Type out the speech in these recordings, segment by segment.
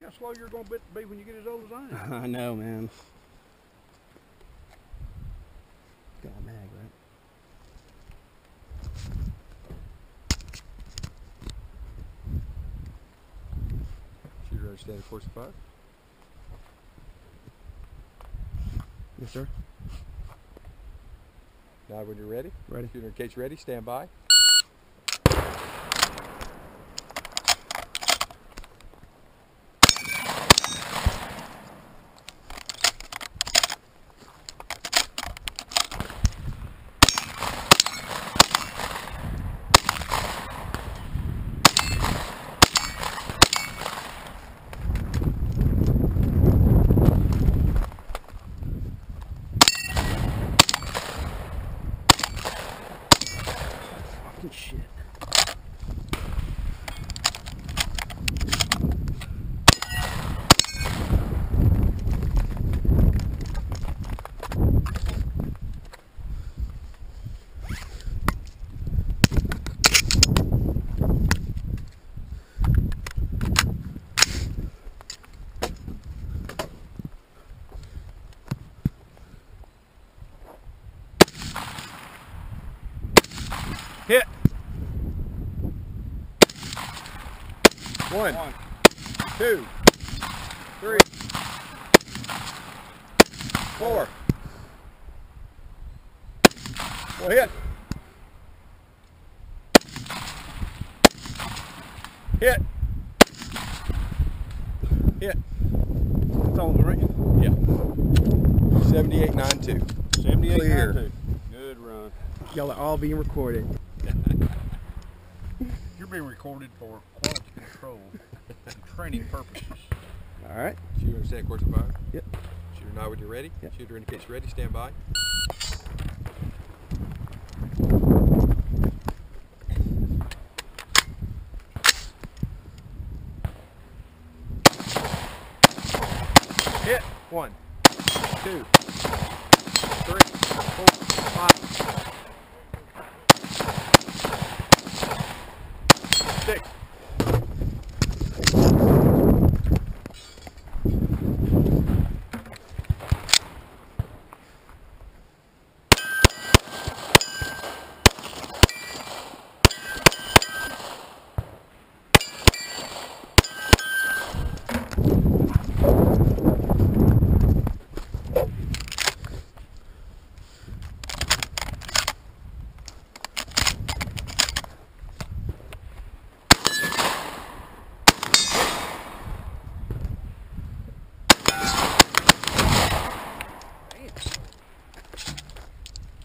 How slow you're gonna be be when you get as old as I am. I know, man. Got a mag, right? Shooter understand course of fire. Yes, sir. Now when you're ready. Ready. Shooter in case you're ready, stand by. Fucking shit. Hit. One, One. two, three, four. Well, hit. Hit. Hit. That's all the ring. Yeah. 78 9 2. 78 Clear. 92. Good run. Y'all are all being recorded. You're being recorded for quality control and training purposes. All right. Shooter understand course of fire. Yep. Shooter now when you're ready. Yep. Shooter indicates ready, stand by. Hit. One,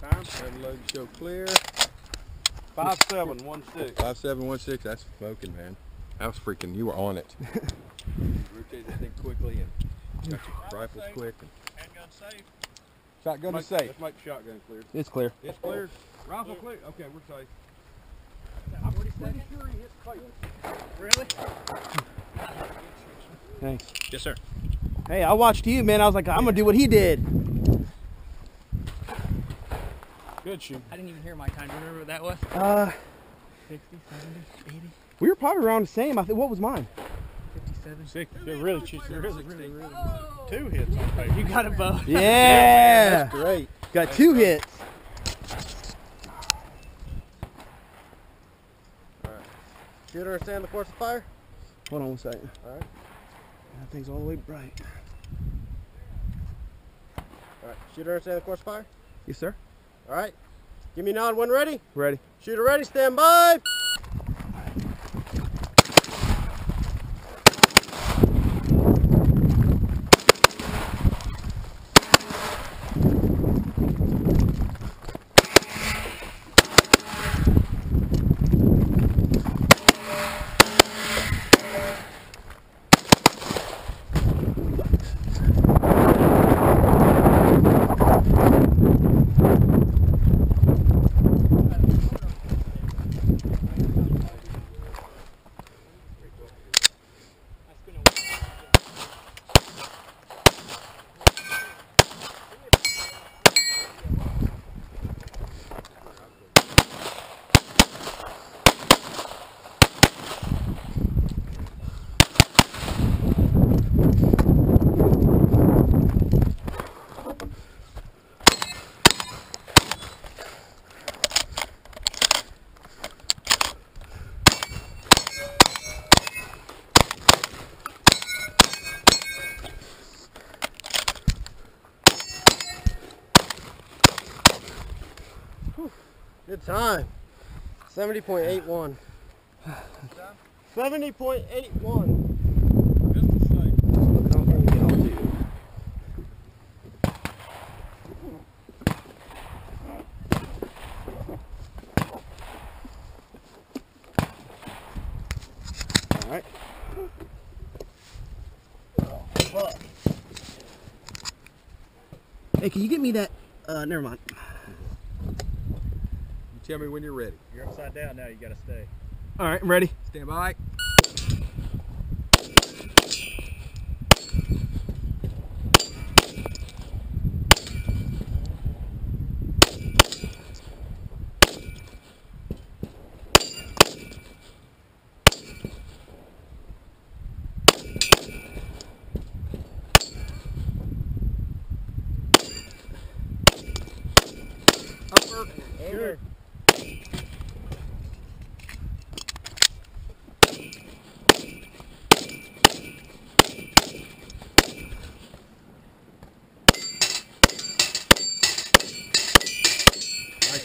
Time? Red load show clear. 5716. Five seven one six. That's smoking, man. That was freaking. You were on it. Rotate this thing quickly and got your rifles quick. And Handgun safe. shotgun Make- is safe. Let's make the shotgun clear. It's clear. It's cleared. Rifle clear. Okay, we're safe. I'm pretty sure he hit the plate. Really? Thanks. Yes, sir. Hey, I watched you, man. I was like, I'm gonna do what he did. Good shoot. I didn't even hear my time. Do you remember what that was? Uh, 60, 70, 80, we were probably around the same. I think. What was mine? 57. Six. Yeah, really, she's really, really, really. Two hits on paper. You got a bow. Yeah. Great. Got two hits. Shooter understand the course of fire. Hold on one second. All right. That thing's all the way bright. All right. Shooter understand the course of fire. Yes, sir. All right. Give me a nod when ready. Ready. Shooter ready. Stand by. Time. 70.81. 70.81. All right. Hey, can you get me that? Uh, never mind. Tell me when you're ready. You're upside down now. You gotta stay. All right, I'm ready. Stand by.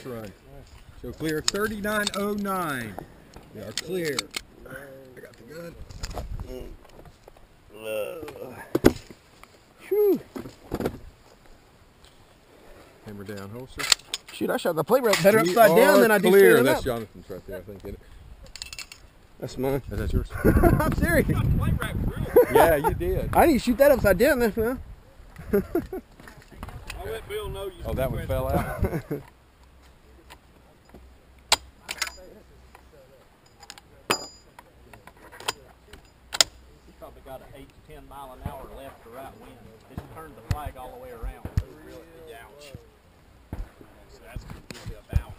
Nice run. So clear 3909. We are clear. I got the gun. Whew. Hammer down holster. Shoot, I shot the plate rail better We upside down than I do clear. That's up. Jonathan's right there, I think. Isn't it? That's mine. Is that yours? I'm serious. yeah, you did. I need to shoot that upside down then. Huh? I'll let Bill know you. Oh, that one fell out. 8 to 10 mile an hour left to right wind. Just turned the flag all the way around. Really? Ouch. So that's gonna give you about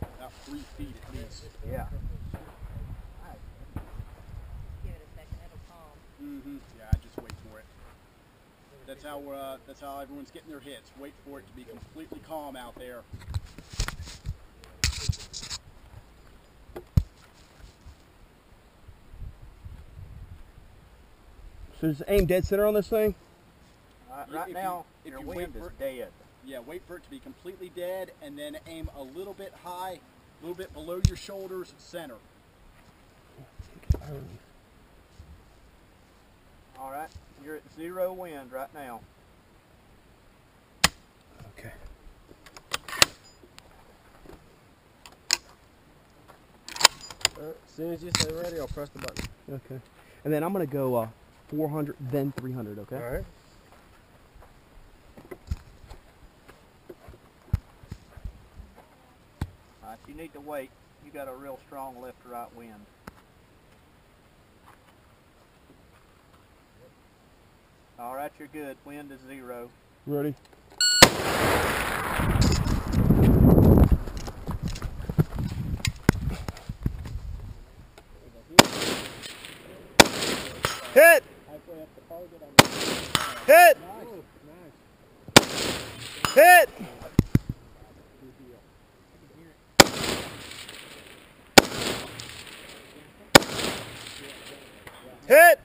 about three feet at least. Yeah. Give it a second, it'll calm. Mm-hmm. Yeah, I just wait for it. That's how uh, that's how everyone's getting their hits. Wait for it to be completely calm out there. So just aim dead center on this thing. Uh, If right you- now, if your you wind wait is for- dead. Yeah, wait for it to be completely dead, and then aim a little bit high, a little bit below your shoulders, center. All right, you're at zero wind right now. Okay. Uh, as soon as you say ready, I'll press the button. Okay. And then I'm gonna go uh, 400, then 300. Okay. All right. Uh, All right, you need to wait. You got a real strong left to right wind. All right, you're good. Wind is zero. Ready? Hit! Hit! Hit! Hit!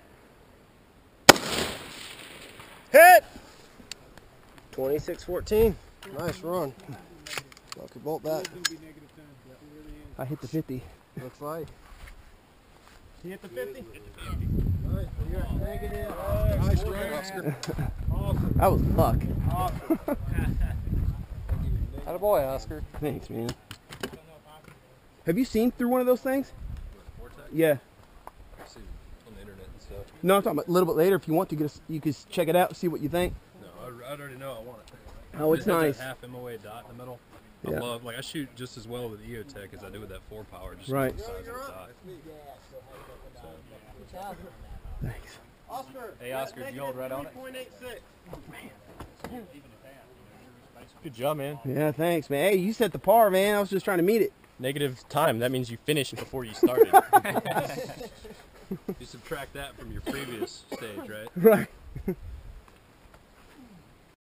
Hit! 2614. Nice run. Lucky bolt that. I hit the 50. Looks like. You hit the 50? Nice. You're at negative. Nice run, Oscar. That was luck. Had a boy, Oscar. Thanks, man. Have you seen through one of those things? Yeah. on the internet and stuff. No, I'm talking about a little bit later. If you want to get, a, you can check it out, and see what you think. No, I, I already know I want it. Oh, it's It nice. half MOA dot in the middle. Yeah. I love like I shoot just as well with EOTech as I do with that four power. Just Right. The size of the dot. Thanks. Oscar. Hey, Oscar, did you hold right on it? 3.86. Good job, man. Yeah, thanks, man. Hey, you set the par, man. I was just trying to meet it. Negative time. That means you finished before you started. you subtract that from your previous stage, right? Right.